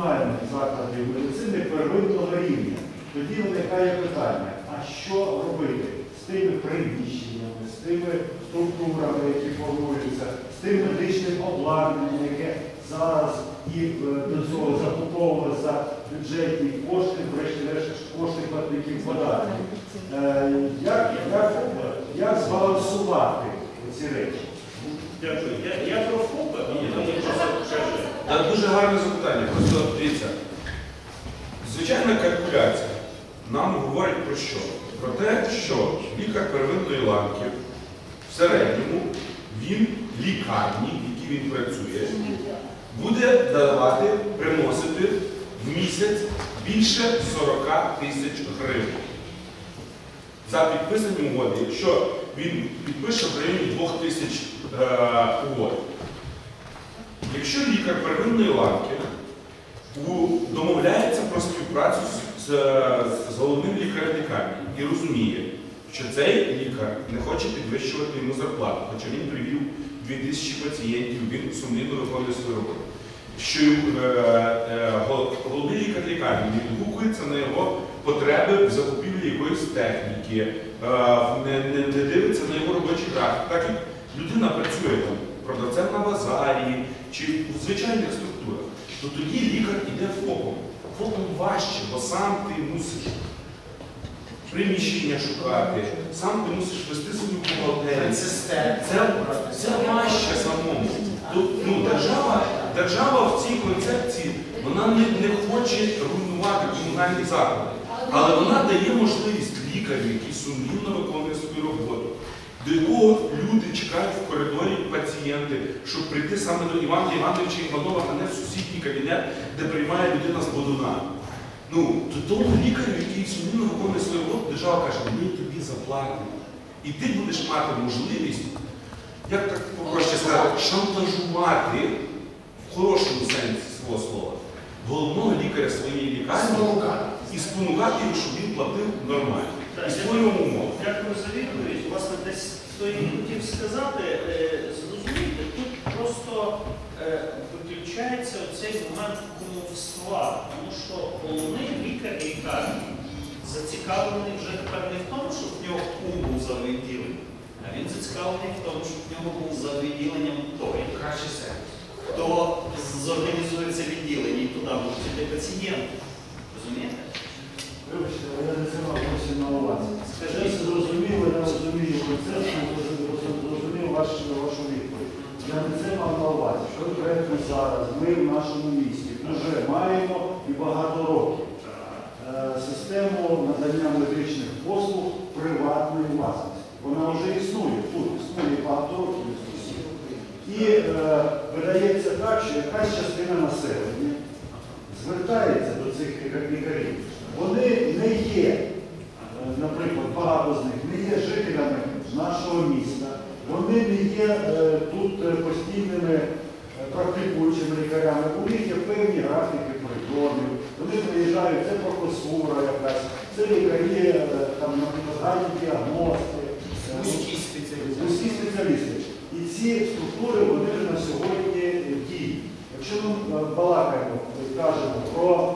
комунальних закладів медицини первинного рівня. Тоді виникає питання, а що робити з тими приміщеннями, з тими структурами, які формуються, з тим медичним обладнанням, яке зараз і е, до цього закуповували за бюджетні кошти, врешті-решт кошти платників податків. Е, Як, як, як збалансувати ці речі? Дякую. Я, я про ФОПи, а мені дуже гарне запитання. Просто дивіться. Звичайна калькуляція нам говорить про що? Про те, що лікар первинної ланки в середньому він лікарні, в якій він працює, буде давати, приносити в місяць більше 40 тисяч гривень. За підписані угоди, якщо він підпише в районі 2 тисяч е, угод. Якщо лікар первинної ланки домовляється про співпрацю з, з- головним лікарем лікарні і розуміє, що цей лікар не хоче підвищувати йому зарплату, хоча він привів 2000 пацієнтів, він сумлінно виконує свою роботу. Що е, е, головний лікар лікарні відгукується на його потреби в закупівлі якоїсь техніки, е, не, не, не дивиться на його робочий графік, так як людина працює там продавцем на базарі чи в звичайних структурах, то тоді лікар іде ФОПом. ФОПом важче, бо сам ти мусиш приміщення шукати, сам ти мусиш вести свою бухгалтерію. Це, це важче самому. Тут, ну, держава, держава в цій концепції вона не, не хоче руйнувати комунальні заклади, але вона дає можливість лікарю, який сумлінно виконує до якого люди чекають в коридорі пацієнти, щоб прийти саме до Івана Івановича Іванова, а не в сусідній кабінет, де приймає людина з Бодуна. Ну, то тому лікарю, який сумлінно виконує свою роботу, держава каже, ми тобі заплатимо. І ти будеш мати можливість, як так попроще сказати, шантажувати в хорошому сенсі свого слова головного лікаря своєї лікарні і спонукати його, щоб він платив нормально. І створював умови. Дякую за відповідь. Власне, десь хто і хотів сказати, е, зрозумійте, тут просто е, виключається цей момент кумовства, тому що головний лікар лікарні зацікавлений вже тепер не в тому, щоб в нього кум був за відділенням, а він зацікавлений в тому, щоб в нього був за відділенням той. Краще сервіс. Хто зорганізує це відділення і туди будуть йти пацієнти. Розумієте? Вибачте, я не мав зовсім на увазі. Я зрозумів, я розумію концепт, зрозумів вашу, вашу відповідь. Я не це мав на увазі. Що конкретно зараз ми в нашому місті вже маємо і багато років е, систему надання медичних послуг приватної власності. Вона вже існує тут, існує багато років. існує. І е, видається так, що якась частина населення звертається до цих лікарів. Вони не є, наприклад, багато з них не є жителями нашого міста, вони не є е, тут е, постійними е, практикуючими лікарями, у них є певні графіки прийомів, вони приїжджають, це професура якась, це лікарі, там, наприклад, діагности, Вузькі спеціалісти. Усі спеціалісти. І ці структури вони на сьогодні діють. Якщо ми балакаємо, кажемо про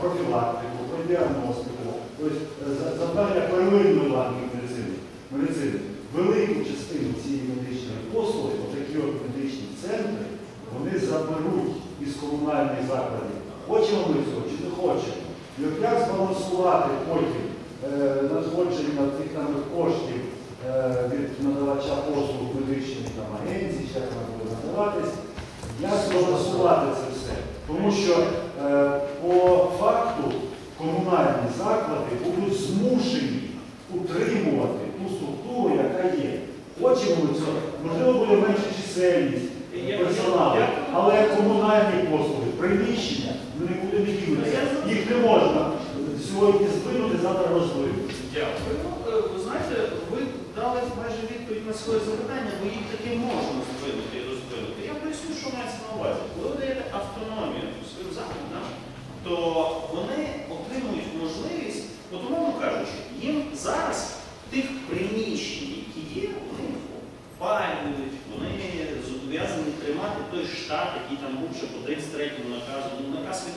профілактику, про діагностику, тобто е, завдання первинної ланки медицини, медицини, велику частину цієї медичної послуги, отакі от медичні центри, вони заберуть із комунальних закладів. Хочемо ми цього чи не хочемо? І як збалансувати потім е, надходження тих самих коштів е, від надавача послуг медичних агенцій, як вона буде надаватись, як збалансувати це. Тому що е, по факту комунальні заклади будуть змушені утримувати ту структуру, яка є. Хочемо ми цього, можливо, буде менша чисельність персоналу, але комунальні послуги, приміщення, ми не будемо ділитися. Їх не можна сьогодні здвинути, завтра роздвинути. Дякую. Ну, е, ви знаєте, ви дали майже відповідь на своє запитання, бо їх таки можна здвинути і роздвинути. Я поясню, що мається на увазі. Коли ви даєте автономію то вони отримують можливість, от умовно кажучи, їм зараз тих приміщень, які є, вони їх опалюють, вони зобов'язані тримати той штат, який там був ще по 33 наказу. Ну, наказ від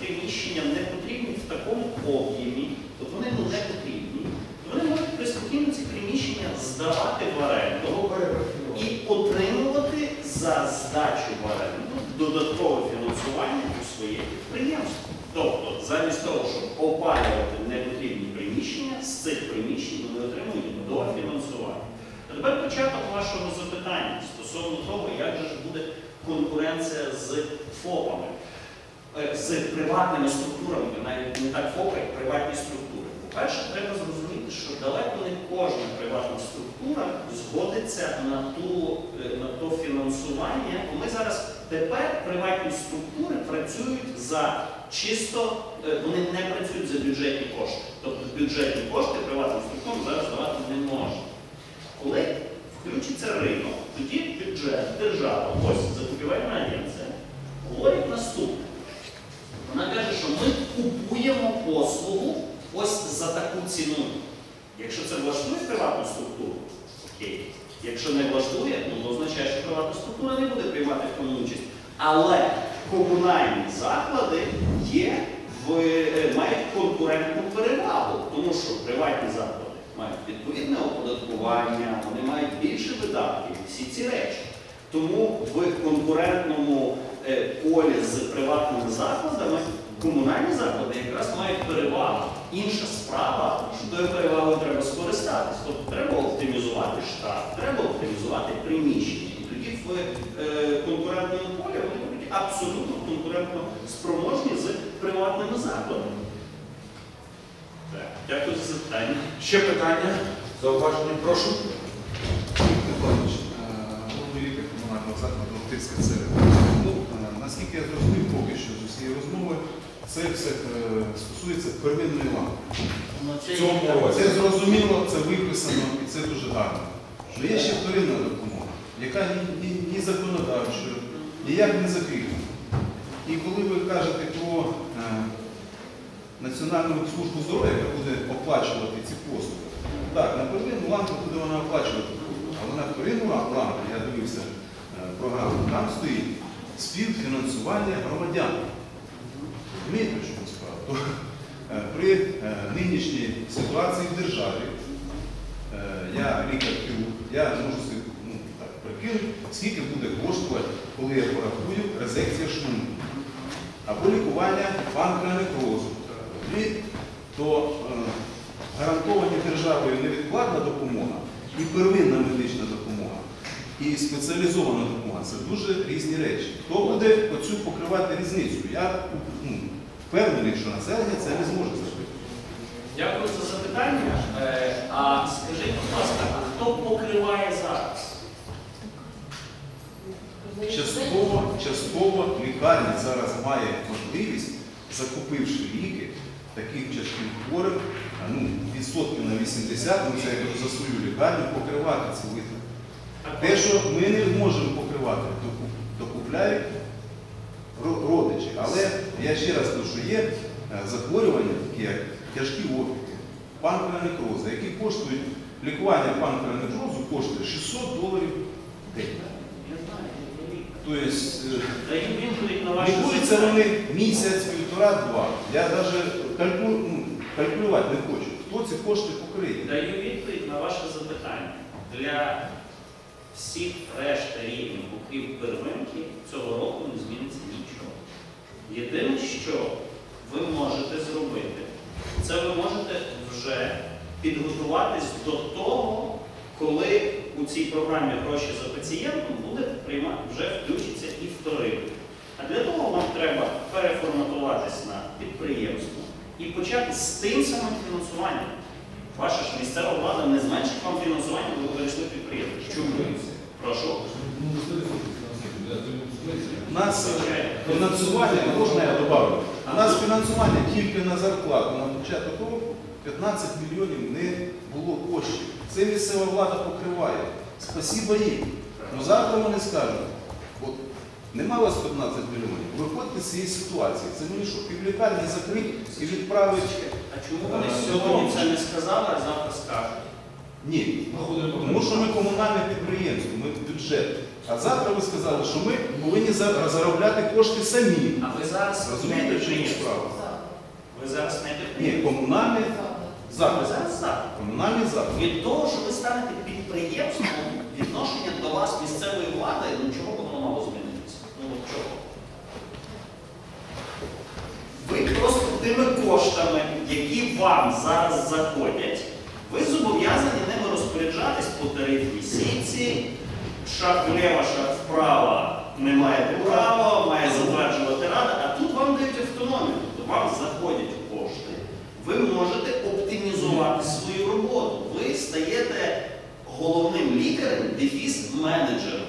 приміщення не потрібні в такому об'ємі, от вони ну, не потрібні, то вони можуть приспокійно ці приміщення здавати в оренду і отримувати за здачу в оренду додаткове фінансування у своє підприємство. Тобто, замість того, щоб опалювати непотрібні приміщення, з цих приміщень вони отримують дофінансування. Тепер початок вашого запитання стосовно того, як же ж буде конкуренція з ФОПами, е, з приватними структурами, навіть не так ФОПи, як приватні структури. По-перше, треба зрозуміти, що далеко не кожна приватна структура згодиться на ту, е, на то фінансування. Ми зараз тепер приватні структури працюють за чисто, е, вони не працюють за бюджетні кошти. Тобто бюджетні кошти приватним структурам зараз давати не можна. Коли включиться ринок, тоді бюджет, держава, ось закупівельна агенція, говорить наступне. Вона каже, що ми купуємо послугу ось за таку ціну. Якщо це влаштує приватну структуру, окей. Якщо не влаштує, ну то означає, що приватна структура не буде приймати в тому участь. Але комунальні заклади є в, е, мають конкурентну перевагу, тому що приватні заклади мають відповідне оподаткування, вони мають більше видатків, всі ці речі. Тому в конкурентному е, полі з приватними закладами комунальні заклади якраз мають перевагу. Інша справа, що тою перевагою треба скористатись. Тобто треба оптимізувати штат, треба оптимізувати приміщення. І тоді в е, конкурентному полі вони будуть абсолютно конкурентно спроможні з приватними закладами. Так, дякую за запитання. Ще питання? Зауваження? Прошу. Головний комунального закладу Охтирська церква. Ну, е, наскільки я зрозумів поки що з усієї розмови, це все е, стосується первинної лампи. В цьому році. Це зрозуміло, це виписано і це дуже гарно. Але є ще вторинна допомога, яка ні, ні, ні законодавчою, ніяк не закріплена. І коли ви кажете про е, Національну службу здоров'я, яка буде оплачувати ці послуги, так, на первинну лампу буде вона оплачувати, але на вторинну лампу, я дивився е, програму, там стоїть співфінансування громадян. Розумієте, в справа? То, При е, нинішній ситуації в державі, е, я лікар-хірург, я можу ну, так, прикинути, скільки буде коштувати, коли я порахую резекція шлунку або лікування панкреонекрозу. Розумієте? То е, гарантовані державою невідкладна допомога і первинна медична допомога, і спеціалізована допомога це дуже різні речі. Хто буде оцю покривати різницю? Я ну, впевнений, що населення це не зможе зробити. Дякую за запитання. Е, А скажіть, будь ласка, а хто покриває зараз? Частково, частково лікарня зараз має можливість, закупивши ліки таких тяжких хворих, ну, відсотків на 80, ну це за свою лікарню, покривати ці витрати. Те, що ми не можемо покривати, докупляють родичі. Але я ще раз кажу, що є е, захворювання, такі як тяжкі опіки, панкреонекрози, які коштують, лікування панкреонекрозу коштує 600 доларів в день. Тобто лікуються вони місяць, півтора-два. Я навіть ну, калькулювати не хочу. Хто ці кошти покриє? Даю відповідь на ваше запитання. Всіх решта рівнів, окрім первинки, цього року не зміниться нічого. Єдине, що ви можете зробити, це ви можете вже підготуватись до того, коли у цій програмі гроші за пацієнтом буде приймати, вже включиться і вторинка. А для того вам треба переформатуватись на підприємство і почати з тим самим фінансуванням. Ваша ж місцева влада не зменшить вам фінансування, коли ви перейшли в підприємство. Чому? Прошу. У нас е, фінансування, можна я добавлю, у нас фінансування тільки на зарплату на початок року 15 мільйонів не було коштів. Це місцева влада покриває. Спасіба їм. Ну завтра вони скажуть, от нема у вас 15 мільйонів, виходьте з цієї ситуації. Це мені що, півлікарні закрить і відправить. А чому вони сьогодні це не сказали, а завтра скажуть? Ні. Тому що ми комунальне підприємство, ми бюджет. А завтра ви сказали, що ми повинні заробляти кошти самі. А ви зараз Розумієте, в чому підприємство. справа? Ви зараз не Ні, підприємство. комунальний Ви заклад. зараз так. Комунальний заклад. Від того, що ви станете підприємством, відношення до вас місцевої влади, ну чого б воно мало змінитися? Ну от чого? Ви просто тими коштами, які вам зараз заходять, ви зобов'язані ними розпоряджатись по тарифній сітці, шаг вліво, шаг вправо не маєте права, має затверджувати рада, а тут вам дають автономію, тобто вам заходять кошти, ви можете оптимізувати свою роботу. Ви стаєте головним лікарем, дефіс менеджером.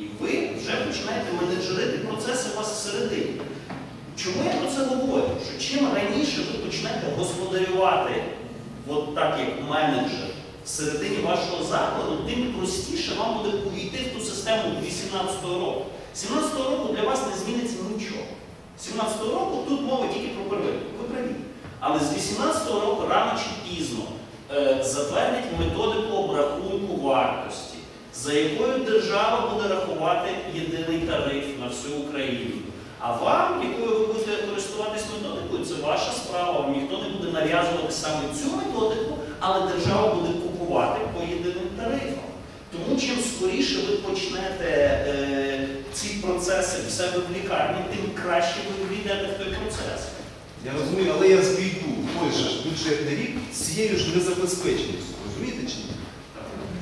І ви вже починаєте менеджерити процеси у вас всередині. Чому я про це говорю? Що чим раніше ви почнете господарювати, от так як менеджер, всередині вашого закладу, тим простіше вам буде увійти в ту систему 18-го року. 17-го року для вас не зміниться нічого. 17-го року тут мова тільки про первинку. Ви праві. Але з 18-го року рано чи пізно е, методику обрахунку вартості, за якою держава буде рахувати єдиний тариф на всю Україну. А вам, якою ви будете користуватись методикою, це ваша справа. Вам ніхто не буде нав'язувати саме цю методику, але держава буде купувати по єдиним тарифам. Тому чим скоріше ви почнете е, ці процеси в себе в лікарні, тим краще ви війдете в той процес. Я розумію, але я звійду в той же ж бюджетний рік з цією ж незабезпеченістю. Розумієте чи ні?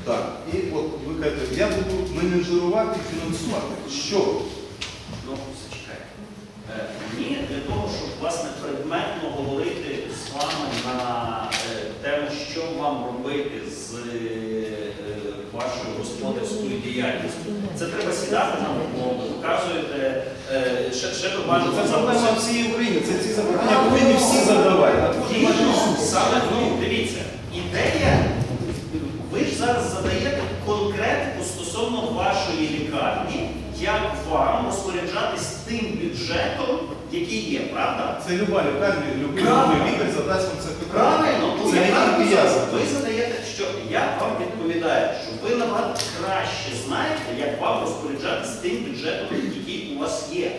Так. І от ви кажете, я буду менеджерувати фінансувати. Що? Е, Мені для того, щоб власне предметно говорити з вами на е, тему, що вам робити з е, вашою господарською діяльністю, це треба сідати на роботу, показуєте, ще, ще би бажано Це проблема всієї України. Це ці запитання повинні всі задавати. Дійсно, саме ну, дивіться, ідея, ви ж зараз задаєте конкретику стосовно вашої лікарні, як вам розпоряджатись тим бюджетом, який є, правда? Це люба лікарня, любий Правильно. лікар задасть вам це питання. Правильно, ну Це не правильно тільки я кажу. задаю. ви задаєте, що я вам відповідаю, що ви набагато краще знаєте, як вам розпоряджатись тим бюджетом, який у вас є.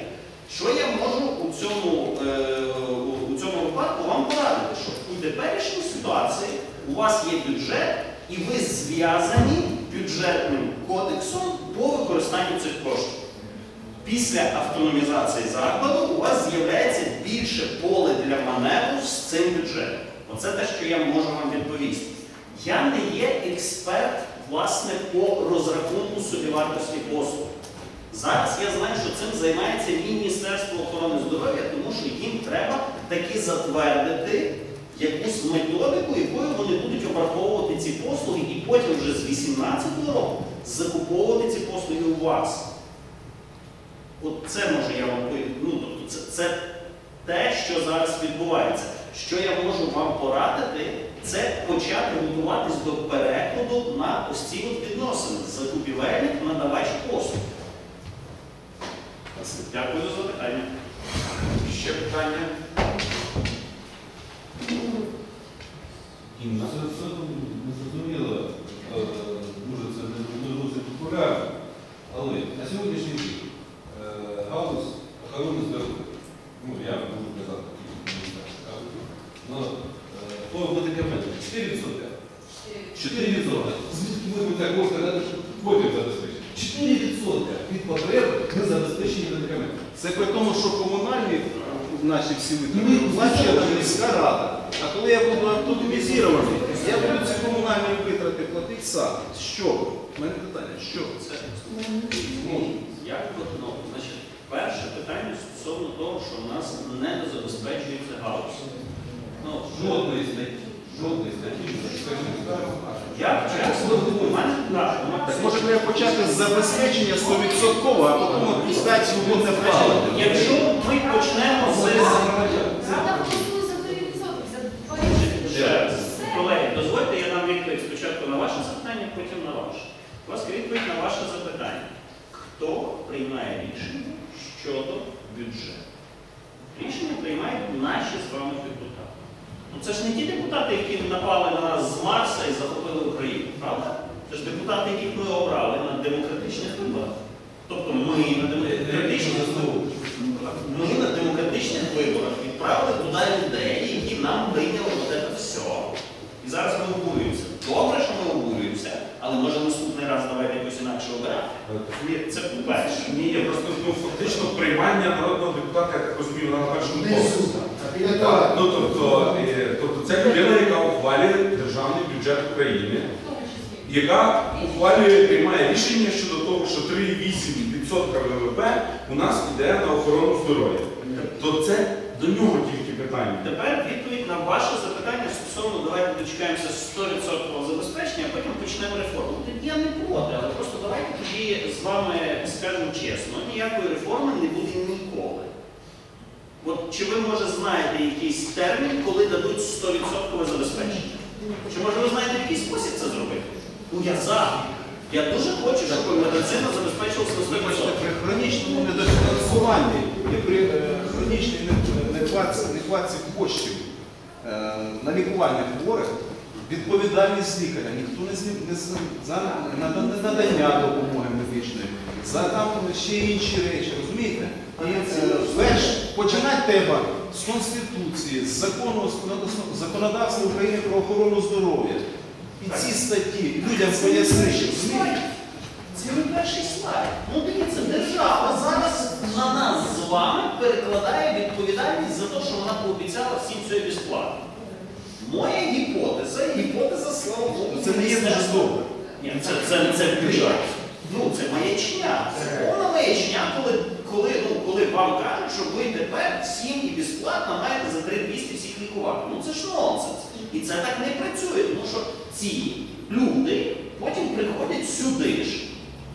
Що я можу у цьому, е, у- у цьому випадку вам порадити, що у теперішній ситуації у вас є бюджет, і ви зв'язані бюджетним кодексом по використанню цих коштів. Після автономізації закладу у вас з'являється більше поле для маневру з цим бюджетом. Оце те, що я можу вам відповісти. Я не є експерт, власне, по розрахунку собівартості послуг. Зараз я знаю, що цим займається Міністерство охорони здоров'я, тому що їм треба таки затвердити якусь методику, якою вони будуть обраховувати ці послуги, і потім вже з 2018 року закуповувати ці послуги у вас. От це може я вам ну, тобто це, це те, що зараз відбувається. Що я можу вам порадити, це почати готуватись до переходу на ось ці от відносини. Закупівельник, надавач послуг. Дякую за запитання. Ще питання? Це все не зрозуміло, е, дуже це не дуже популярно, але на сьогоднішній день е, галузь охорони здоров'я, ну я можу казати, але по медикаментам 4%. 4%. Звідки ми так можемо сказати, що потім забезпечені? 4% від потреби ми забезпечені медикаментами. Це при тому, що комунальні наші всі витрати оплачує міська рада. А коли я буду автоматизований, я буду ці комунальні витрати платити сам. Що? У мене питання, що? Це як ну, значить, перше питання стосовно того, що в нас не забезпечується галузь. Ну, Жодної статті, жодної статті. Я чесно, у мене так, у мене- Так може треба почати з забезпечення 100%, а потім відпускати свободне право. Якщо ми почнемо з. Колеги, дозвольте, я дам відповідь спочатку на ваше запитання, потім на ваше. Будь ласка, відповідь на ваше запитання. Хто приймає рішення щодо бюджету? Рішення приймають наші з вами депутати. Ну, це ж не ті депутати, які напали на нас з Марса і захопили Україну, правда? Це ж депутати, яких ми обрали на демократичних виборах. Тобто ми на е, е, демократичних е, ми на демократичних виборах відправили туди людей, які нам прийняли це все. І зараз ми обурюємося. Добре, що ми обурюємося, але може наступний раз давайте якось інакше обирати. Це по-перше. Ні, я просто ну, фактично приймання народного депутата, як так розумію, на першому поверсі. Так, ну тобто, е, тобто це людина, яка ухвалює державний бюджет України, яка ухвалює, приймає рішення щодо того, що 3,8% ВВП у нас йде на охорону здоров'я. То це до нього тільки питання. Тепер відповідь на ваше запитання стосовно давайте дочекаємося 100% забезпечення, а потім почнемо реформу. Я не проти, але просто давайте тоді з вами скажемо чесно, ніякої реформи не буде ніколи. От чи ви може знаєте якийсь термін, коли дадуть 100% забезпечення? Чи може ви знаєте який спосіб це зробити? Ну я за. Я дуже хочу, щоб медицина забезпечувалася на 100%. При хронічному недофінансуванні і при е, хронічній не- нехватці, коштів е, на лікування хворих, відповідальність лікаря ніхто не за надання допомоги медичної, за там ще інші речі, розумієте? Перш починати треба з Конституції, з закону законодавства України про охорону здоров'я. І ці статті людям пояснити. розумієте? Це не перший слайд. Ну дивіться, держава зараз на нас з вами перекладає відповідальність за те, що вона пообіцяла всім все безплатно. Моя гіпотеза, гіпотеза, слава Богу, Це не є дуже добре. Ні, це, це, це бюджет. Ну, це маячня. Це повна маячня, коли, коли, ну, коли вам кажуть, що ви тепер всім і безплатно маєте за 3200 всіх лікувати. Ну це ж нонсенс. І це так не працює, тому що ці люди потім приходять сюди ж.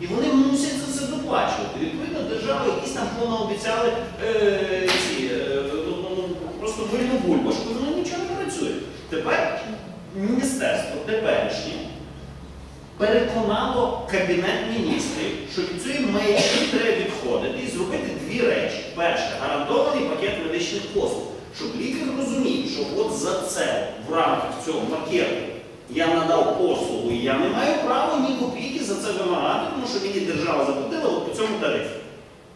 І вони мусять за це доплачувати. Відповідно, держава якісь там понаобіцяли е, ці, е, ну, ну, просто вильну бульбашку, воно нічого не працює. Тепер міністерство теперішнє переконало Кабінет міністрів, що від цієї маячні треба відходити і зробити дві речі. Перше, гарантований пакет медичних послуг, щоб лікар розумів, що от за це в рамках цього пакету я надав послугу, і я не маю права ні копійки за це вимагати, тому що мені держава заплатила по цьому тарифу.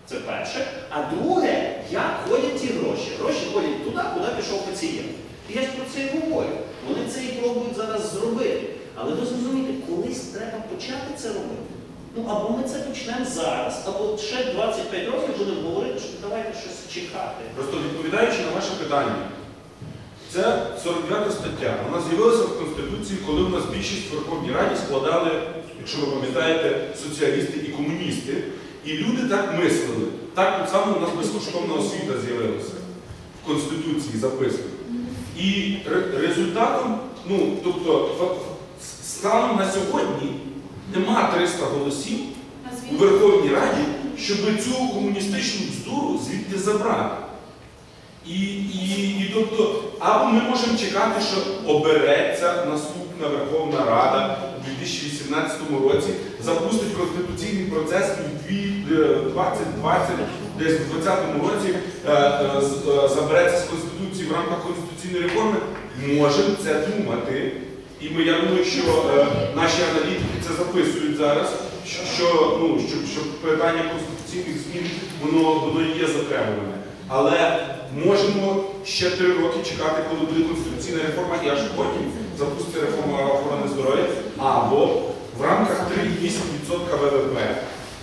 Це перше. А друге, як ходять ті гроші? Гроші ходять туди, куди пішов пацієнт. І я ж про це і говорю. Вони це і пробують зараз зробити. Але ви зрозумієте, колись треба почати це робити. Ну або ми це почнемо зараз, або ще 25 років будемо говорити, що давайте щось чекати. Просто відповідаючи на ваше питання, це 49 стаття. Вона з'явилася в Конституції, коли у нас більшість в Верховній Раді складали, якщо ви пам'ятаєте, соціалісти і комуністи. І люди так мислили. Так само у нас безкоштовна освіта з'явилася в Конституції записано. І результатом, ну, тобто, станом на сьогодні нема 300 голосів у Верховній Раді, щоб цю комуністичну бздуру звідти забрати. І, і, і тобто, або ми можемо чекати, що обереться наступна Верховна Рада у 2018 році, запустить конституційний процес і в е, 2020, десь у 2020 році е, е, забереться з Конституції в рамках конституційної реформи. Можемо це думати. І ми, я думаю, що е, наші аналітики це записують зараз, що, ну, що, що питання конституційних змін воно, воно є затребуване. Але можемо ще три роки чекати, коли буде конституційна реформа, і аж потім запустити реформу охорони здоров'я, або в рамках 3,8% ВВП,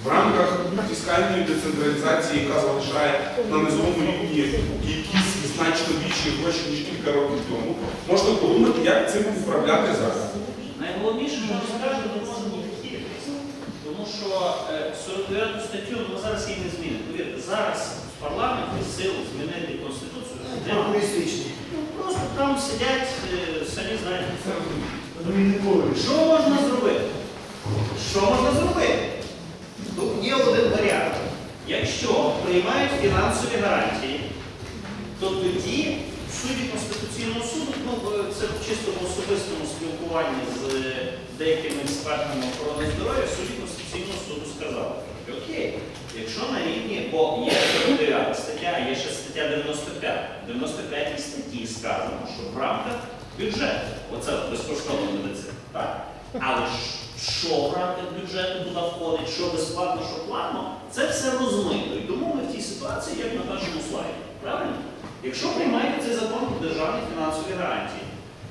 в рамках фіскальної децентралізації, яка залишає на низовому рівні якісь значно більші гроші, ніж кілька років тому, можна подумати, як цим управляти зараз. Найголовніше, що ви скажете, то може бути кількість. Тому що е, 49 статтю ми зараз її не змінимо. Повірте, зараз в парламенті сил змінити Конституцію. Ну, Просто там сидять, е, самі знаєте. Що можна зробити? Що можна зробити? Тут є один варіант. Якщо приймають фінансові гарантії, то тоді судді Конституційного суду, ну це в чистому особистому спілкуванні з деякими експертами охорони здоров'я, судді Конституційного суду сказали, окей, якщо на рівні, бо є 49 стаття, є ще стаття 95. 95 статті сказано, що в рамках бюджету, оце безкоштовна медицина, так? Але що в рамках бюджету туди входить, що безплатно, що платно, це все розмито. І тому ми в тій ситуації, як на першому слайді. Правильно? Якщо приймаєте цей закон про державні фінансові гарантії,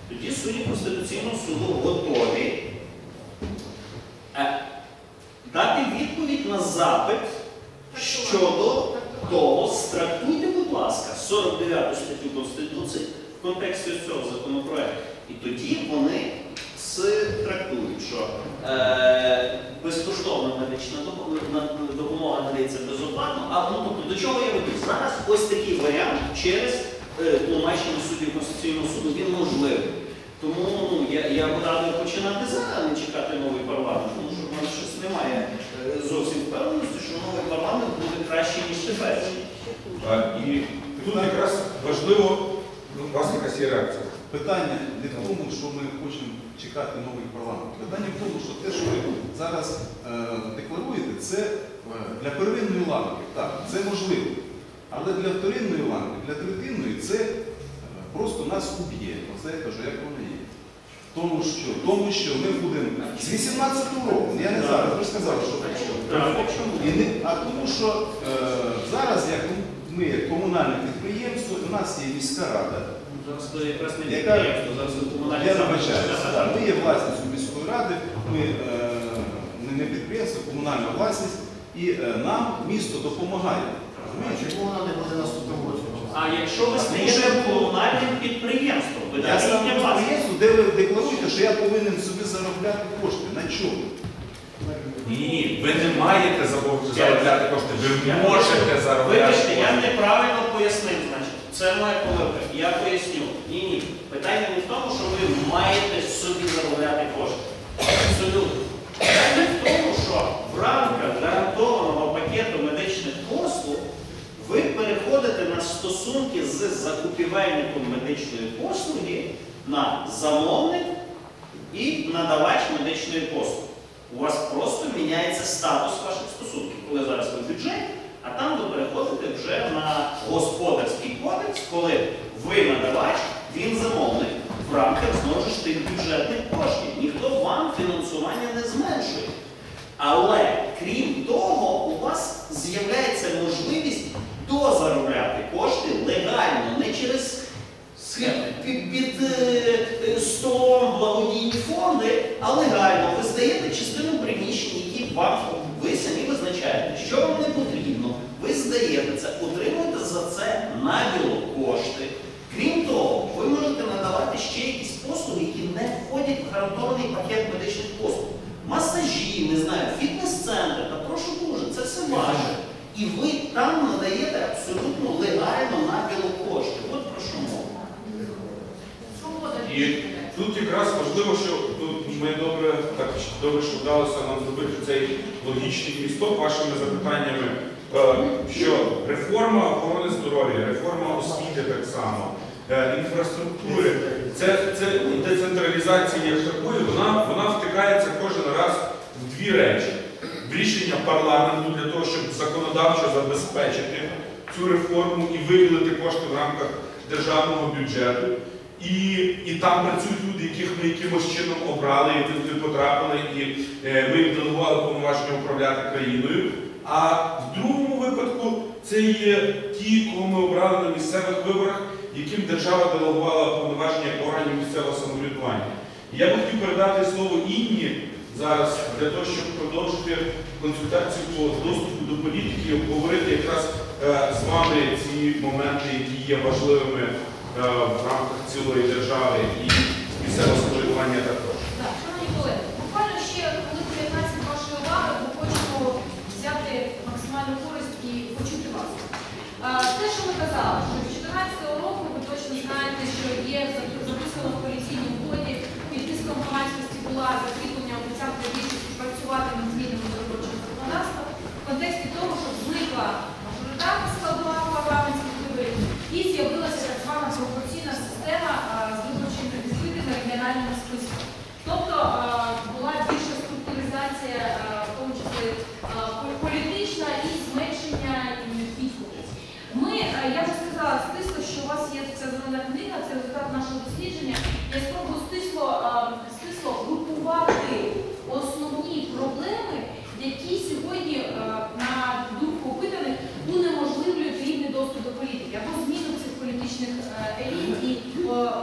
тоді судді Конституційного суду готові е, дати відповідь на запит щодо того, страхуйте, будь ласка, 49 статтю Конституції в контексті цього законопроекту. І тоді вони трактують, що е, безкоштовна медична допомога, надається безоплатно, а ну, тобто до чого я веду? Зараз ось такий варіант через е, тлумачення суддів Конституційного суду, він можливий. Тому ну, я, я радив починати зараз, не чекати новий парламент, тому що в мене щось немає е, зовсім впевненості, що новий парламент буде краще, ніж теперішній. І тут якраз важливо, ну, у вас якась є реакція. Питання не в тому, що ми хочемо чекати новий парламент. Питання в тому, що те, що ви зараз е, декларуєте, це е, для первинної ланки. Так, це можливо. Але для вторинної ланки, для третинної це е, просто нас уб'є. Оце я кажу, як воно є. Тому що, тому що ми будемо з 18-го року, я не зараз, ви ж сказали, що і не, а тому що е, зараз, як ми як комунальне підприємство, у нас є міська рада. Зараз то якраз не Яка- підприємство, зараз це комунальні Я заклади. вибачаюся, так, ми є власністю міської ради, ми е, не- не підприємство, комунальна власність, і е, нам місто допомагає. Розумієте? Чому вона не буде наступним році? А якщо ви стаєте комунальним підприємством, ви Я даєте власність. підприємство, де ви декларуєте, що я повинен собі заробляти кошти. На чому? Ні, ви не маєте заробляти кошти, ви можете заробляти Вибачте, я кошти. неправильно пояснив. Це моя помилка. Я поясню. Ні, ні. Питання не в тому, що ви маєте собі заробляти кошти. Абсолютно. Питання в тому, що в рамках гарантованого пакету медичних послуг ви переходите на стосунки з закупівельником медичної послуги на замовник і надавач медичної послуги. У вас просто міняється статус ваших стосунків. Коли зараз ви в бюджеті, а там ви переходите вже на господарський кодекс, коли ви надавач, він замовник в рамках знову ж тих бюджетних коштів. Ніхто вам фінансування не зменшує. Але крім того, у вас з'являється можливість дозаробляти кошти легально, не через під, під е, е, столом благодійні фонди, а легально. Ви здаєте частину приміщень, які вам ви самі визначаєте, що вам не потрібно. Це, отримуєте за це набіло кошти. Крім того, ви можете надавати ще якісь послуги, які не входять в гарантований пакет медичних послуг. Масажі, не знаю, фітнес-центр, та прошу дуже, це все ваше. І ви там надаєте абсолютно легально набіло кошти. От про що мова. Тут якраз важливо, що тут ми добре, так добре, що вдалося нам зробити цей логічний місток вашими запитаннями, що реформа охорони здоров'я, реформа освіти так само, е, інфраструктури, це, це децентралізація як такої, вона, вона втикається кожен раз в дві речі. В рішення парламенту для того, щоб законодавчо забезпечити цю реформу і виділити кошти в рамках державного бюджету. І, і там працюють люди, яких ми якимось чином обрали, і туди потрапили, і е, ми їм делегували повноваження управляти країною. А в другому випадку це є ті, кого ми обрали на місцевих виборах, яким держава делегувала повноваження органів місцевого самоврядування. Я би хотів передати слово Інні зараз для того, щоб продовжити консультацію по доступу до політики обговорити якраз е, з вами ці моменти, які є важливими в рамках цілої держави і місцевого самоврядування також. Буквально ще хвилин 15 вашої уваги, бо хочемо взяти максимальну користь і почути вас. Те, що ми казали, що з 2014 року ви точно знаєте, що є записано в коаліційній угоді, під тиском громадськості була закріплення обіцянки більшості працювати над змінами законодавства в контексті того, щоб зникла мажоритарна складова парламентських виборів і з'явилася так звана пропорційна система а, з виборчими дефіцитами регіональними списками. Тобто а, була більша структуризація, а, в тому числі а, пол- політична і зменшення підкупу. Ми, а, я вже сказала, стисло, що у вас є ця зелена книга, це результат нашого дослідження. Я спробую стисло, стисло групувати основні проблеми, які сьогодні, на думку опитаних, унеможливлюють рівний доступ до політики або зміну цих політичних еліт,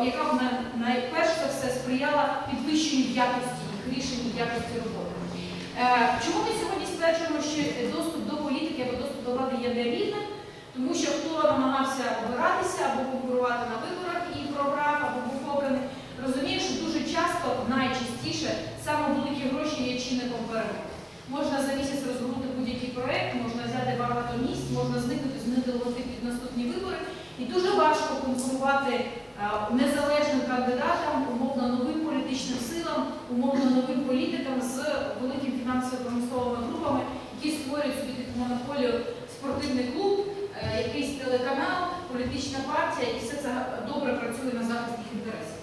яка б на- найперш за все сприяла підвищенню якості їх рішень і якості роботи. Е, Чому ми сьогодні стверджуємо, що доступ до політики або доступ до влади є нерівним, тому що хто намагався обиратися або конкурувати на виборах і програв, або був обраний, розуміє, що дуже часто, найчастіше, саме великі гроші є чинником перемоги. Можна за місяць розгорнути будь-який проект, можна взяти багато місць, можна зникнути, під наступні вибори. І дуже важко конкурувати е, незалежним кандидатам, умовно новим політичним силам, умовно новим політикам з великими фінансово-промисловими групами, які створюють собі таку монополію спортивний клуб, е, якийсь телеканал, політична партія, і все це добре працює на захист їх інтересів.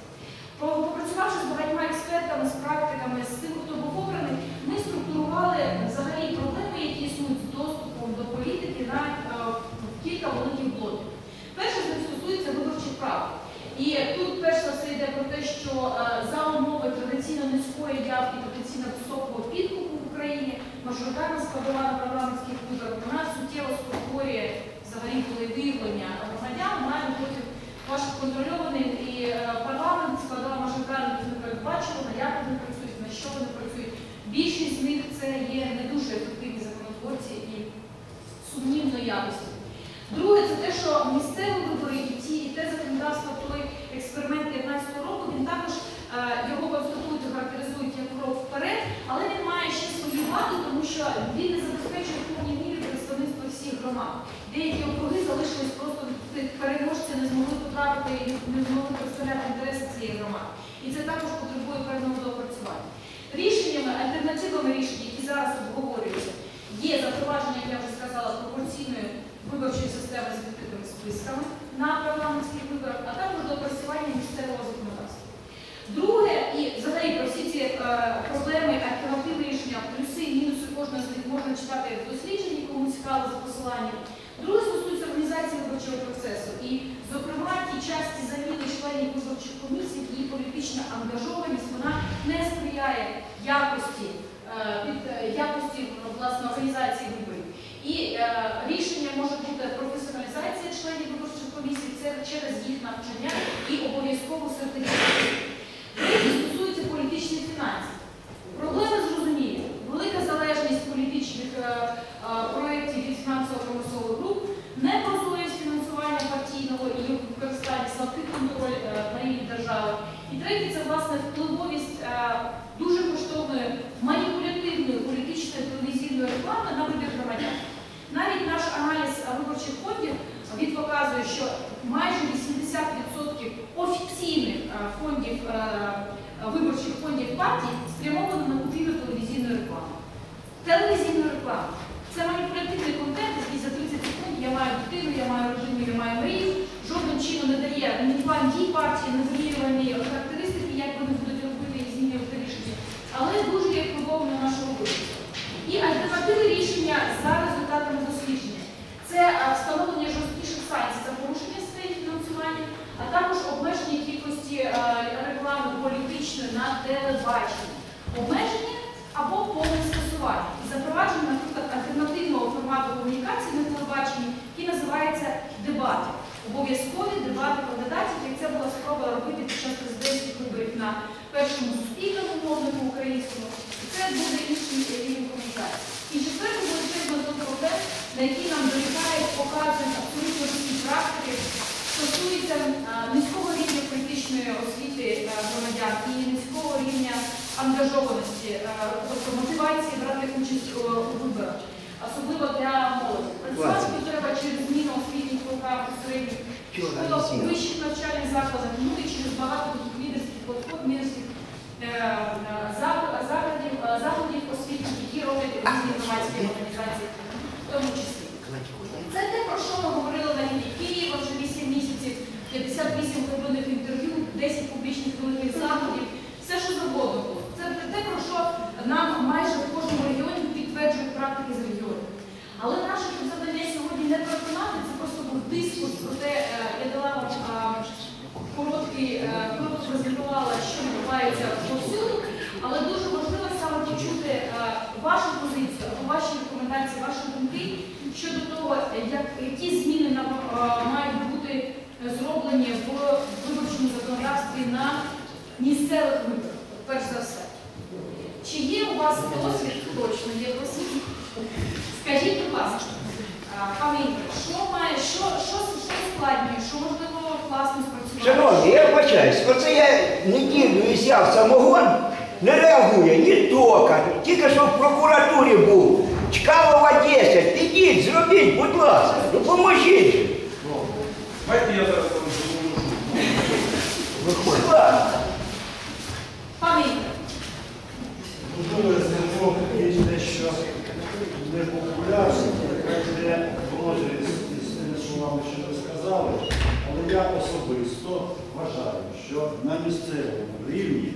Попрацювавши з багатьма експертами, з практиками, з тими, хто був обраний, ми структурували взагалі проблеми, які існують з доступом до політики на е, кілька великих блоків. Перше з них стосується виборчих прав. І тут перш за все йде про те, що е, за умови традиційно низької явки, потенційно високого підкупу в Україні, мажоритарна складова на парламентських виборах вона суттєво спотворює взагалі волевиявлення громадян, має потім важко контрольований і е, парламент складова мажоритарна не передбачувана, як вони працюють, на що вони працюють. Більшість з них це є не дуже ефективні законотворці і сумнівної якості. Друге, це те, що місцеві вибори і ті, і те законодавство, той експеримент 15 року, він також е, його констатують і характеризують як крок вперед, але він має ще свої вади, тому що він не забезпечує повній мірі представництво всіх громад. Деякі округи залишились просто переможці, не змогли потрапити і не змогли представляти інтереси цієї громади. І це також потребує певного доопрацювання. Рішеннями, альтернативами рішень, які зараз обговорюються, є запровадження, як я вже виборчої системи з відкритими списками на парламентських виборах, а також доопрацювання місцевого законодавства. Друге, і взагалі про всі ці е, проблеми, альтернативні рішення, плюси і мінуси кожного з них можна читати в дослідженні, кому цікаво за посиланням. Друге стосується організації виборчого процесу. І, зокрема, ті часті заміни членів виборчих комісій і політична ангажованість вона не сприяє якості, е, під, е, якості власне, організації виборів. І е, рішення може бути членів виборчих комісій це через їх навчання і обов'язкову сертифікацію. Третє стосується політичних фінансів. Проблеми зрозумілі. Велика залежність політичних е, е, проєктів від фінансово-промислових груп, непрозорість фінансування партійного і використання, слабкий контроль е, на рівні держави. І третє це власне впливовість дуже коштовної маніпулятивної політичної телевізійної реклами на вибір громадян. Навіть наш аналіз виборчих фондів він показує, що майже 80% офіційних е, фондів е, виборчих фондів партій спрямовано на купівлю телевізійної реклами. Телевізійної реклами. Це маніпулятивний контент, який за 30 секунд я маю дитину, я маю родину, я маю мрію. Жодним чином не дає ні план дій партії, не вимірювані характеристики, як вони будуть робити і змінювати рішення. Але дуже є впливовано на нашу роботу. І альтернативи рішення на місцевих виборах, перш за все. Чи є у вас досвід? Точно є досвід. Скажіть, будь ласка, пане що має, що, що, що складнює, що можливо класно спрацювати? Шановні, я вибачаюсь, оце я неділю ізяв самогон, не реагує ні тока. тільки що в прокуратурі був. Чкалова 10, підіть, зробіть, будь ласка, допоможіть. Давайте я зараз вам допоможу. Будь ласка. Пане Ігоре, Можливо, зв'язок є дещо непопулярний, якраз йде в розріз із тими словами, що ви сказали, але я особисто вважаю, що на місцевому рівні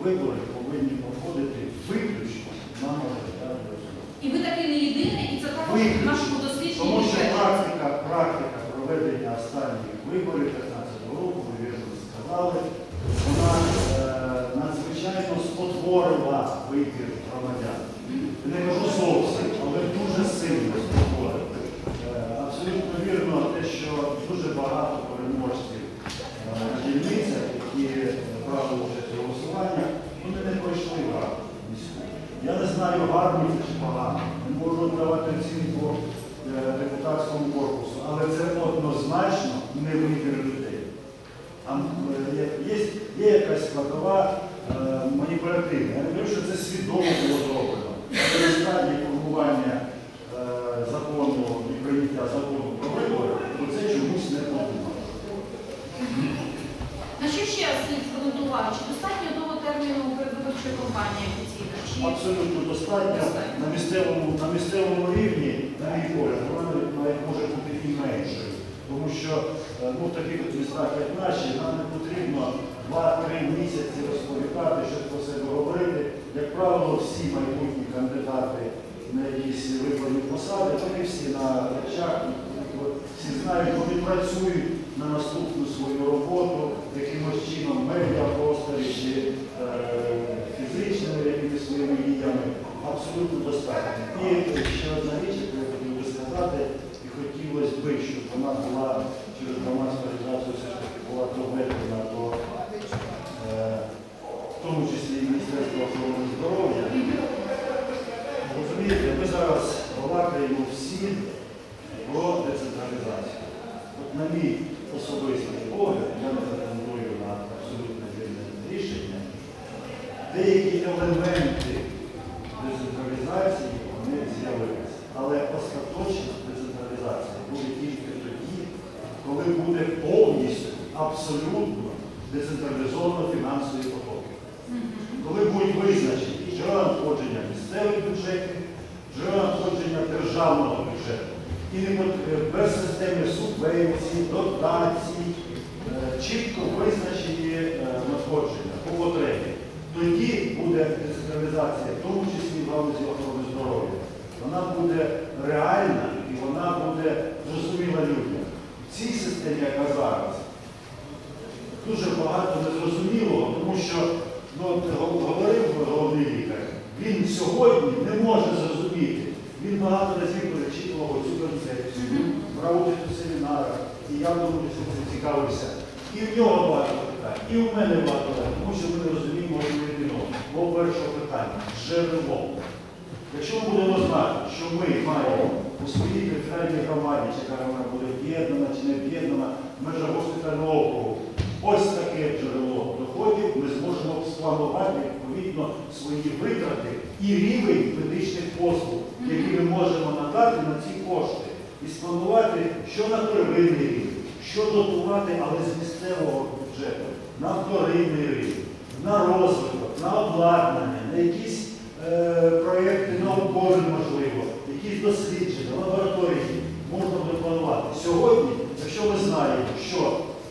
вибори повинні проходити виключно на мажоритарній основі. і ви такий не єдиний, і це також в нашому дослідженні. Тому що практика, практика проведення останніх виборів 15 року, ви вірно вона е, надзвичайно спотворила вибір громадян. Не кажу зовсім, але дуже сильно спотворила. Е, абсолютно вірно те, що дуже багато переможців е, на дільницях, які брали участь у голосуваннях, вони не пройшли раду міську. Я не знаю, гарні це чи погано. Не можу давати оцінку е, депутатському корпусу, але це однозначно не людей. А м, е, є, є якась складова е, маніпулятивна. Я не кажу, що це свідомо було зроблено. Але на стадії формування е, закону і прийняття закону про вибори, то це чомусь не подумало. На що ще слід звернути? Чи достатньо того терміну передвиборчої кампанії офіційно? Чи Абсолютно достатньо Достатньо. на місцевому, на місцевому рівні, на мій погляд, вона навіть може бути і меншою. Тому що ну, в таких містах, як наші, нам не потрібно 2-3 місяці розповідати, щось про себе говорити. Як правило, всі майбутні кандидати на якісь виборні посади, вони всі на речах, всі знають, вони працюють на наступну свою роботу, якимось чином в медіапросторі чи е, фізичними якимись своїми діями. Абсолютно достатньо. І ще одна річ, яку я хотів би сказати, і хотілося б, щоб вона була через громадську організацію все ж таки була доведена до, е, в тому числі і Міністерства охорони здоров'я. Розумієте, ми зараз балакаємо всі про децентралізацію. От на мій особистий погляд, я не претендую на абсолютно вірне рішення, деякі елементи децентралізації вони з'явилися. Але остаточна децентралізація буде тільки тоді, коли буде повністю, абсолютно децентралізовано фінансові потоки. Коли будуть визначені джерела надходження місцевих бюджетів, джерела надходження державного бюджету. І е, без системи субвенцій, дотацій, е, чітко визначені е, надходження по потребі. Тоді буде децентралізація, в тому числі в галузі охорони здоров'я. Вона буде реальна і вона буде зрозуміла людям. В цій системі, яка зараз, дуже багато незрозумілого, тому що ну, говорив головний лікар, він сьогодні не може зрозуміти. Він багато разів перечитував цю концепцію, брав участь у семінарах, і я думаю, що цим цікавився. І в нього багато питань, і в мене багато питань, тому що ми не розуміємо один одного. Бо перше питання джерело. Якщо ми будемо знати, що ми маємо у своїй територіальній громаді, чи яка вона буде об'єднана чи не об'єднана, в межах госпітального округу, ось таке джерело доходів, ми зможемо спланувати відповідно свої витрати і рівень медичних послуг, які ми можемо надати на ці кошти. І спланувати, що на первинний рівень, що дотувати, але з місцевого бюджету, на вторинний рівень, на розвиток, на обладнання, на якісь е, проєкти наукові, можливо, якісь дослідження, лабораторії можна буде планувати. Сьогодні, якщо ми знаємо, що,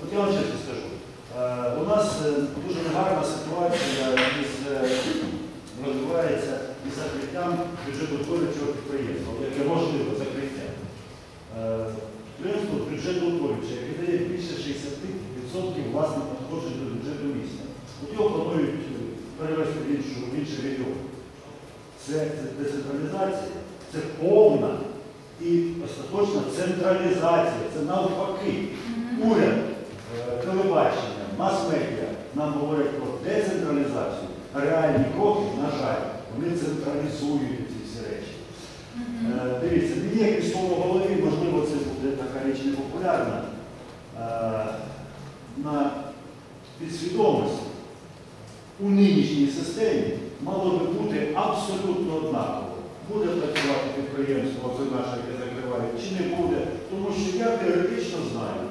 от я вам чесно скажу, е, у нас е, дуже негарна ситуація із, е, розвивається із закриттям бюджетоутворюючого підприємства, яке можливе закриття. Е, Підприємство бюджетоутворююче, яке дає більше 60% власних надходжень до бюджету міста. От його планують е, перевести в іншу, в інший регіон. Це, це децентралізація, це повна і остаточна централізація. Це навпаки. Уряд, е, телебачення, мас-медіа нам говорять про децентралізацію. Реальні кроки, на жаль, вони централізують ці всі речі. Е, Дивіться, мені як міському голові, можливо, це буде така річ непопулярна. е, на підсвідомості у нинішній системі мало би бути абсолютно однаково. Буде працювати підприємство, це наше, яке закриває, чи не буде. Тому що я теоретично знаю,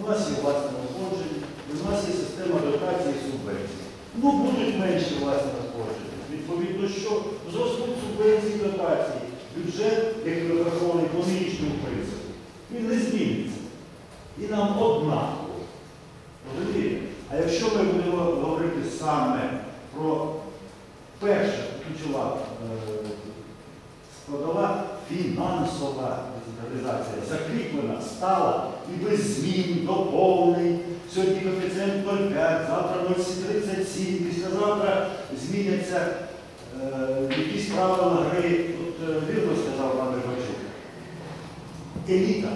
у нас є власне надходження, у нас є система дотації і субвенцій. Ну, будуть менші власні надходження. Відповідно, що зростуть субвенції дотації. Бюджет, який розрахований по нинішньому принципу, він не зміниться. І нам однаково. Розумієте? А якщо ми будемо говорити саме про перше ключова е, складова фінансова децентралізація, закріплена, стала і без змін, доповнень. Сьогодні коефіцієнт 0,5, завтра 0,37, післязавтра зміняться якісь правила гри. От е, вірно сказав пан Рибачук. Еліта,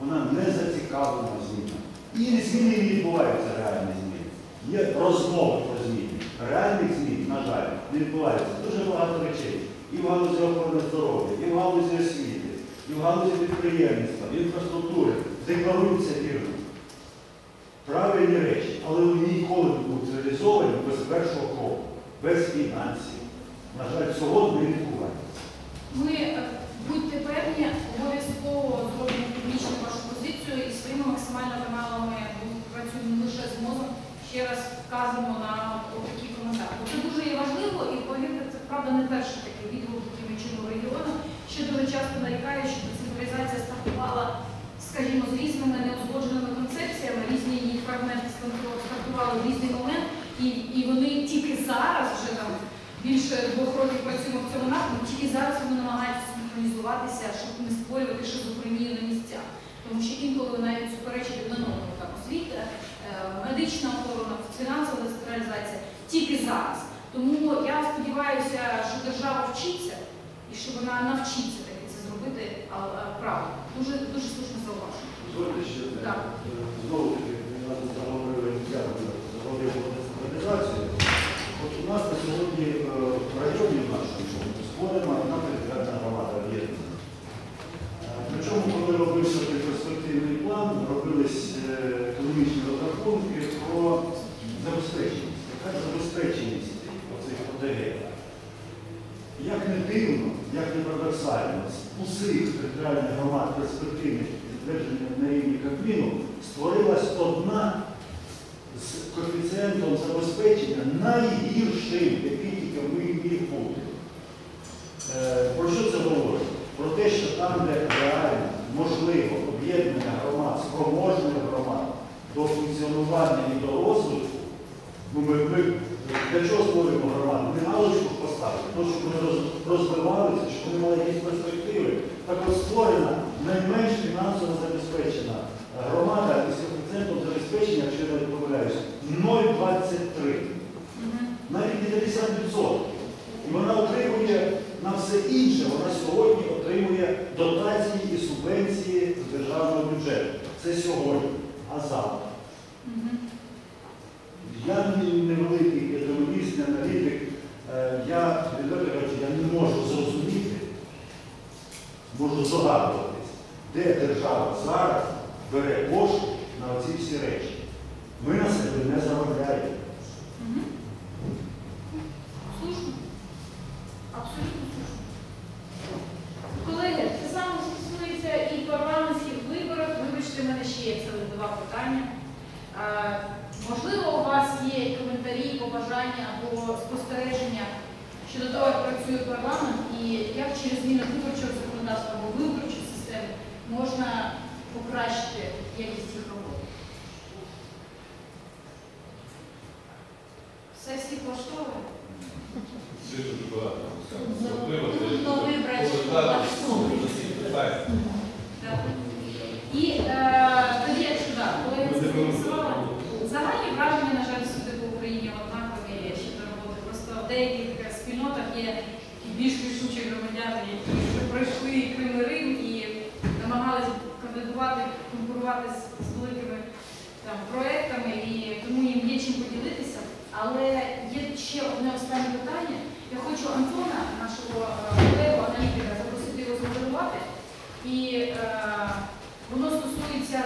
вона не зацікавлена в змінах. І зміни не відбуваються реальні зміни. Є розмови про зміни. Реальних змін, на жаль, не відбувається. Дуже багато речей. І в галузі охорони здоров'я, і в галузі освіти, і в галузі підприємництва, інфраструктури. Декларуються вірно. Правильні речі, але вони ніколи не будуть реалізовані без першого кроку, без фінансів. На жаль, цього не відбувається. Ми е, будьте певні, обов'язково зробимо публічну вашу позицію і своїми максимально каналами працюємо лише з мозом. Ще раз вказуємо на такі коментарі. Це дуже є важливо і повірте, це правда не перший такий відгук, який ми чуємо в регіону, що дуже часто нарікають, що децентралізація стартувала, скажімо, з різними неузгодженими концепціями, різні її фрагменти стартували в різний момент, і, і вони тільки зараз вже там більше двох років працюємо в цьому напрямку, тільки зараз вони намагаються синхронізуватися, щоб не створювати шизофренію на місцях. Тому що інколи навіть суперечити один одному, там освіта, е, медична охорона, фінансова децентралізація тільки зараз. Тому я сподіваюся, що держава вчиться і що вона навчиться таки це зробити правильно. Дуже дуже слушно. Е, Знову таки, ми нас заговорили заговорили децентралізацію. От у нас на сьогодні е, в районі нашому створена одна територіальна громада об'єднана. Е, Причому, коли робився перспективний план, робились е, економічні розрахунки про забезпеченість. Яка забезпеченість оцих ОТГ? Як не дивно, як не парадоксально, з усіх територіальних громад перспективних підтверджених на рівні Кабміну створилась одна з коефіцієнтом забезпечення найгіршим, який тільки міг бути. Про що це говорить? Про те, що там, де реально можливо об'єднання громад, спроможних громад до функціонування і до розвитку, ну, ми, ми для чого створюємо громаду? Не галочку поставити, тому щоб вони розвивалися, щоб вони мали якісь перспективи. Так от створена найменш фінансово забезпечена громада із забезпечення, якщо я не помиляюсь, 0,23. Навіть не 50%. І вона отримує на все інше, вона сьогодні отримує дотації і субвенції з державного бюджету. Це сьогодні. А завтра. Я невеликий економіст, не аналітик. Е, Я, відверто кажучи, я не можу зрозуміти, можу здогадуватись, де держава зараз бере кошти на оці всі речі. Ми на себе не заробляємо. Слушно. Абсолютно слушно. Колеги, це саме стосується і парламентських виборів. Вибачте, мене ще є цілих два питання. Можливо, у вас є коментарі, побажання або спостереження щодо того, як працює парламент і як через зміни виборчого законодавства або виборчої системи можна покращити якість їх роботи. Сесії влаштовує? Все дуже багато. Ну, вибрати. Так. І е, тоді, якщо так, коли я це зафіксувала, загальні враження, на жаль, суди по Україні однакові щодо роботи. Просто в деяких спільнотах є більш рішучі громадяни, які вже пройшли Крим і Рим і намагалися кандидувати, конкурувати з, з великими там, проектами, і тому їм є чим поділитися. Але є ще одне останнє питання. Я хочу Антона, нашого е, колегу, аналітика, запросити його змоделювати. І е, воно стосується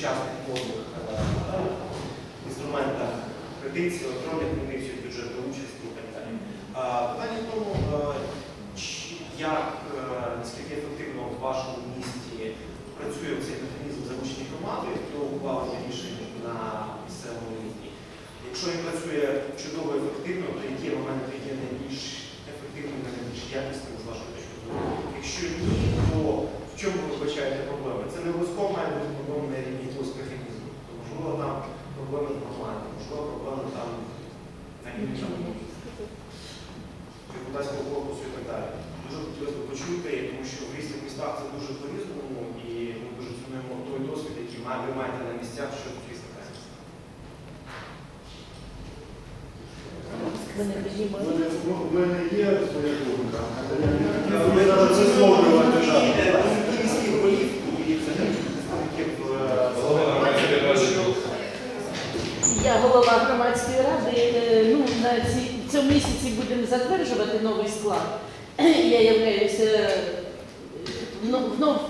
сучасних повних інструментах кредиції, електронних кредицій, бюджетної участі і так далі. Питання в тому, е, як е, наскільки ефективно в вашому місті працює цей механізм залучення громади до ухвалення рішень на місцевому рівні. Якщо він працює чудово ефективно, то які моменти є найбільш ефективними, найбільш якісними з вашої точки зору? Якщо ні, то в чому ви бачаєте проблеми? Це не обов'язково має бути проблеми на рівні Можливо, там проблеми з громаді, можливо, проблеми там на рівні там, депутатського корпусу і так далі. Дуже хотілося б почути, тому що в різних містах це дуже по-різному, і ми дуже цінуємо той досвід, який має- ви маєте на місцях цих питань. У мене є своя думка, але я не хотів би зараз висловлювати. так. Міських голів і взагалі представників е, Голова громадської ради. Я голова громадської ради. Е, Ну, на ці, цьому місяці будемо затверджувати. Я являюся вно- вновь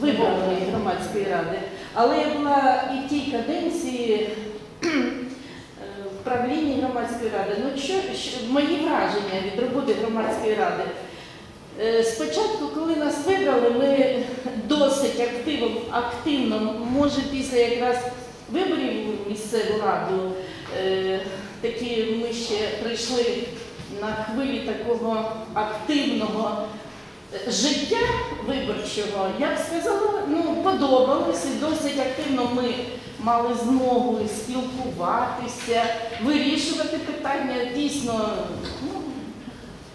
вибраної громадської ради. Але я була і в тій каденції е, в правлінні громадської ради. Ну, що, що мої враження від роботи громадської ради? Е, Спочатку, коли нас вибрали, ми досить активно, активно може після якраз виборів у місцеву раду, е, такі ми ще прийшли на хвилі такого активного е, життя виборчого, я б сказала, ну, подобалося, і досить активно ми мали змогу спілкуватися, вирішувати питання дійсно. Ну,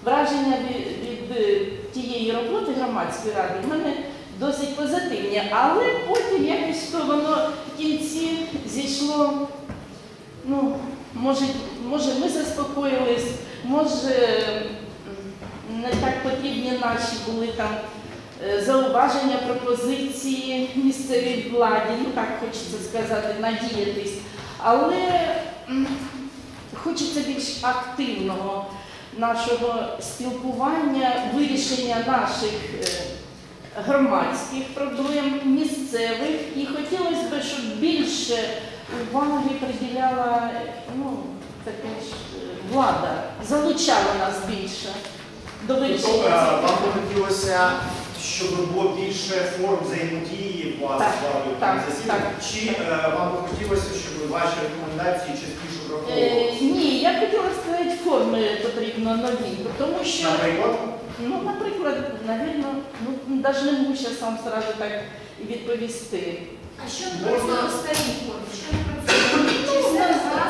Враження від, від е, тієї роботи громадської ради в мене досить позитивні, але потім якось то воно в кінці зійшло. Ну, може, може ми заспокоїлись, може не так потрібні наші були там е, зауваження, пропозиції місцевій владі, ну так хочеться сказати, надіятись. Але хочеться більш активного нашого спілкування, вирішення наших е, громадських проблем, місцевих. І хотілося б, щоб більше уваги приділяла ну, така ж, е, влада, залучала нас більше до е, вирішення вам би хотілося, щоб було більше форм взаємодії влади з владою так, так, Чи е, вам би хотілося, щоб ваші рекомендації частіше Е, враховувалися? ні, я хотіла сказати, форми потрібно нові, тому що Наприклад, Ну, наприклад, навірно, ну навіть не можу ще сам сразу так і відповісти. А що не працює у старій формі? Що не працює?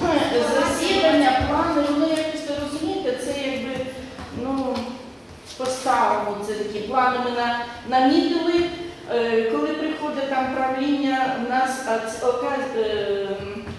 Засідання, плани, воно якось ви розумієте, це якби ну поставимо це такі плани. Ми на, намітили. Е, Коли приходить там правління, у нас оказ. е,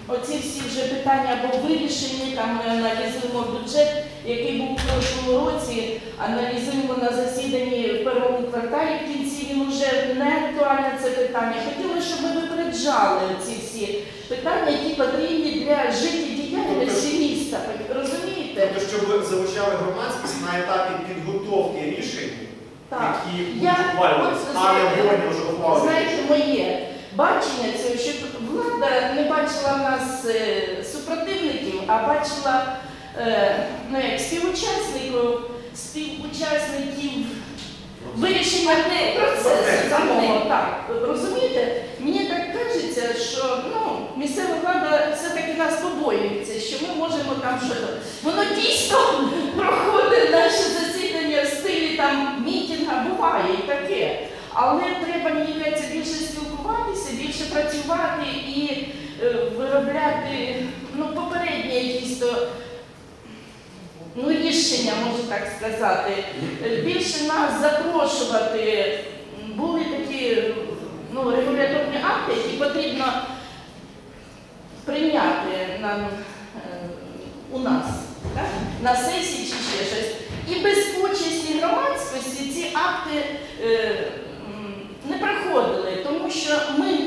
оці всі вже питання або вирішені, там ми аналізуємо бюджет, який був у прошлому році, аналізуємо на засіданні в першому кварталі, в кінці він вже не актуальне це питання. Хотіли, щоб ми випереджали ці всі питання, які потрібні для життєдіяльності міста. Розумієте? тобто, щоб ви залучали громадськість на етапі підготовки рішень, Так. які будуть ухвалюватися, а не вже ухвалення. Знаєте, моє бачення цього, щоб влада не бачила в нас е, супротивників, а бачила е, ну, як співучасників, співучасників вирішення процесу самого. Так, розумієте? Мені так кажеться, що ну, місцева влада все-таки нас побоюється, що ми можемо там що. Воно дійсно проходить наше засідання в стилі там мітінга, буває і таке. Але треба, мені здається, більше спілкуватися, більше працювати і е, виробляти ну, попередні якісь то ну, рішення, можу так сказати. Більше нас запрошувати. Були такі ну, регуляторні акти, які потрібно прийняти нам, е, у нас так? на сесії чи ще щось. І без участі громадськості ці акти е, не проходили, тому що ми,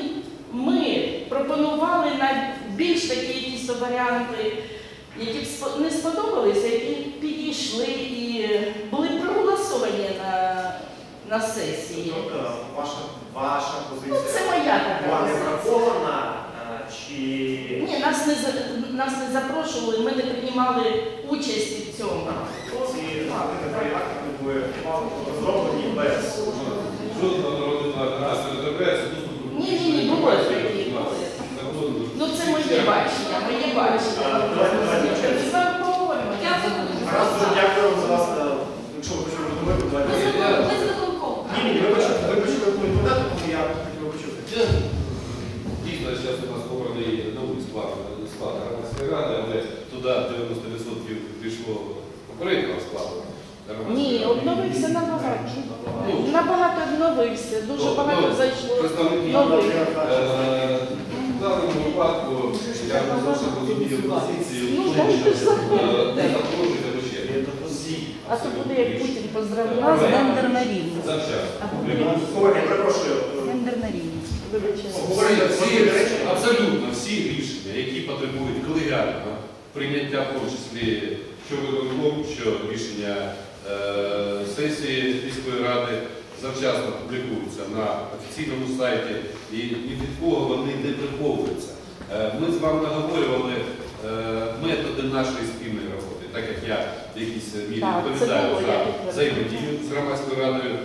ми пропонували на більш такі якісь варіанти, які б не сподобалися, які підійшли і були проголосовані на, на сесії. Тобто, ваша, ваша Ну, це моя була не врахована, е, чи Ні, нас не нас не запрошували, ми не приймали участі в цьому. Ці акти були розроблені без Жодного народного нас не розробляється доступу. Ні, ні, ні, було такі, були. Ну це моє бачення, моє бачення. Ми з вами поговоримо. Дякую. Раз дуже дякую вам за вас. е, Якщо ви почали думати, Ми давайте. з виконком- ми з виконком. Ні, ні, ви почали, ви почали відповідати, тому я хотів би почути. Дійсно, зараз у нас створений новий склад, склад громадської ради, але туди 90% пішло попереднього складу. громадської Ні, ради. обновився набагато. Ну, Набагато обновився, дуже Ну, багато ну, зайшло представники. нових. Е, В даному випадку я не зовсім розумію позицію, Ну, тому дайте що ж заходити. е, не запрошуйте до ще. А то буде як Путін поздравляв. Гендер на рівність. Завчасно. Колеги, я перепрошую. е, Гендер на рівність. Обговорення Всі, абсолютно всі рішення, які потребують колегіального прийняття, в тому числі що виконком, що рішення е, сесії міської ради завчасно публікуються на офіційному сайті і ні від кого вони не приховуються. Е, ми з вами наговорювали е, методи нашої спільної роботи, так як я в якійсь мірі відповідаю за взаємодію з громадською радою.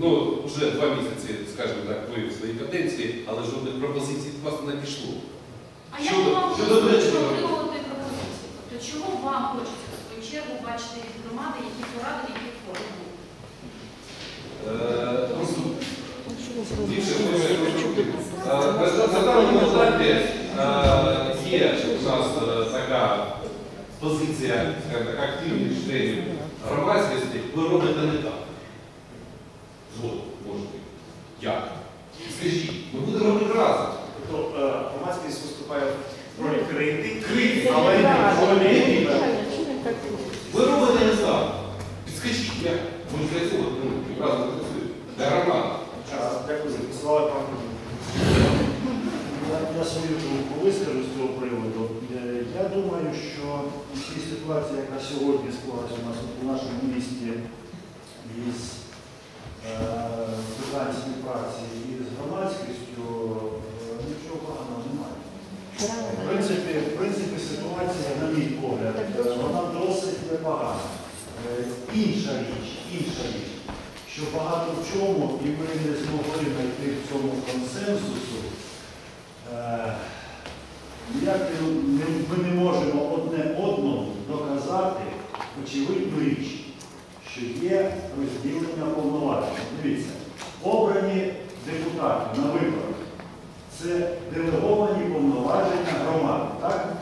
Ну, вже два місяці, скажімо так, ви в своїй каденції, але жодних пропозицій від вас не надійшло. А як Щодо- вам щодо доречного- отримувати пропозиції? Тобто чого вам хочеться в свою чергу бачити від громади, які поради, які форми? Е, просто більше на даному етапі е, є у нас е, така позиція, скажімо так, активних членів громадськості, ви робите не так. Згодом, можете. Як? Скажіть, ми будемо робити разом. Тобто е, громадськість виступає в ролі критики, Критики, але ніколи не є. Ви робите не так. Підскажіть, як? Ми ж для цього ну, разом працюємо. Для громади. Е, Дякую за слова, пан. Я, я свою думку вискажу з цього приводу. Е, Я думаю, що в цій ситуації, яка сьогодні склалася у нас у нашому місті із е, питань співпраці із громадськістю, е, нічого поганого немає. В принципі, в принципі, ситуація, на мій погляд, е, вона досить непогана. Е, Інша річ, інша річ, що багато в чому, і ми не змогли знайти в цьому консенсусу, е, ніяк не- не- ми не можемо одне одному доказати очевидну річ, що є розділення повноважень. Дивіться, обрані депутати на виборах це делеговані повноваження громади, так?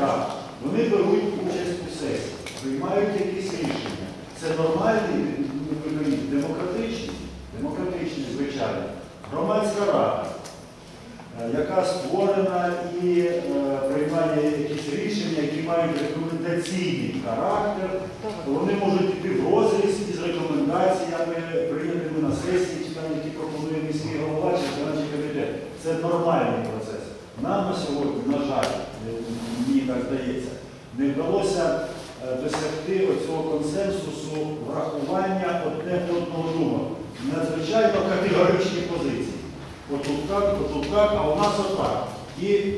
Так. Вони беруть участь у сесії, приймають якісь рішення. Це нормальний, ну, демократичний, демократичний, звичайно, громадська рада, яка створена і е, приймає якісь рішення, які мають рекомендаційний характер, вони можуть йти в розріз із рекомендаціями, прийнятими на сесії, чи там, які пропонує міський голова, чи виконавчий комітет. Це нормальний процес. Нам на сьогодні, на жаль, е, мені так здається, не вдалося е, досягти оцього консенсусу врахування одне одного думок. Надзвичайно категоричні позиції. Отут так, отут так, а у нас отак. І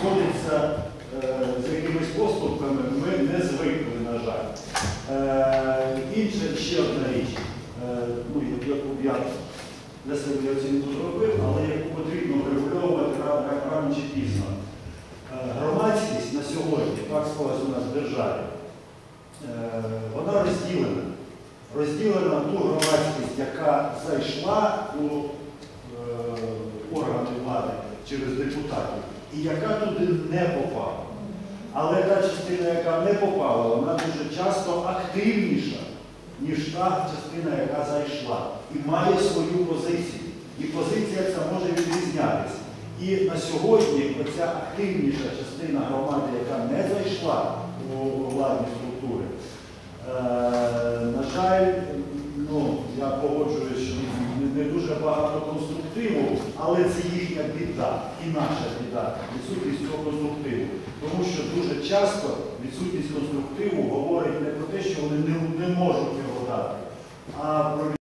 сходиться е, з якимись поступками, ми не звикли, на жаль. Е, інша ще одна річ, е, ну, яку я для себе оцінку зробив, але яку потрібно врегульовувати ра- ра- рано чи пізно. Громадськість на сьогодні, так склалась у нас в державі, вона розділена. Розділена ту громадськість, яка зайшла у органи влади через депутатів, і яка туди не попала. Але та частина, яка не попала, вона дуже часто активніша, ніж та частина, яка зайшла, і має свою позицію. І позиція ця може відрізнятися. І на сьогодні оця активніша частина громади, яка не зайшла у владні структури, е, на жаль, ну, я погоджуюсь, що не, дуже багато конструктиву, але це їхня біда і наша біда, відсутність цього конструктиву. Тому що дуже часто відсутність конструктиву говорить не про те, що вони не, можуть його дати, а про